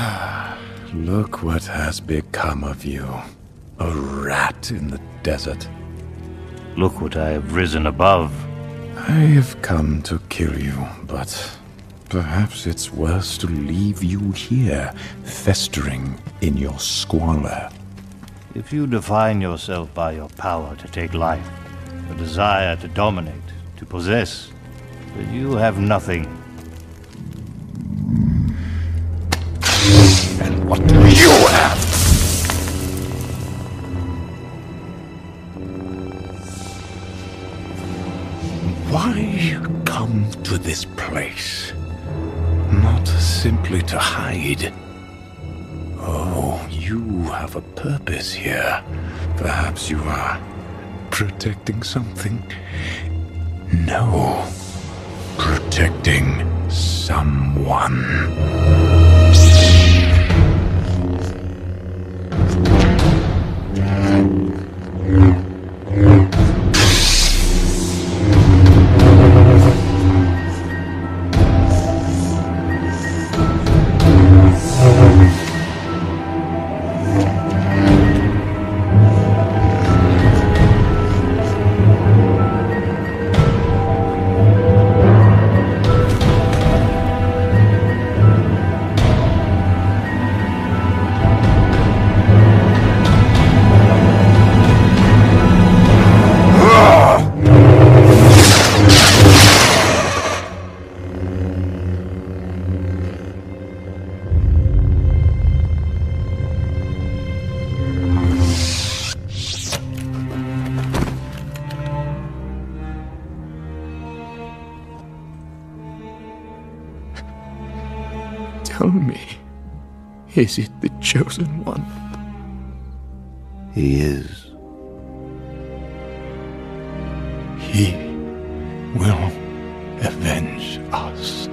Look what has become of you. A rat in the desert. Look what I have risen above. I have come to kill you, but perhaps it's worse to leave you here, festering in your squalor. If you define yourself by your power to take life, a desire to dominate, to possess, then you have nothing. What do you have? Why come to this place? Not simply to hide. Oh, you have a purpose here. Perhaps you are protecting something? No. Protecting someone. Tell me, is it the chosen one? He is. He will avenge us.